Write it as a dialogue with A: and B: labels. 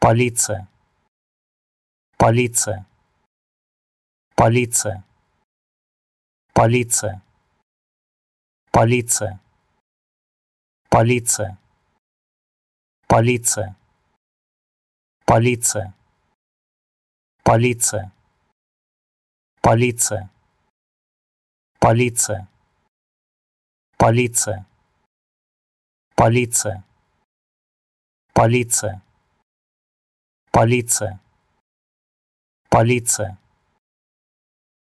A: полиция полиция полиция полиция полиция полиция полиция полиция полиция полиция полиция полиция полиция полиция полиция. Полиция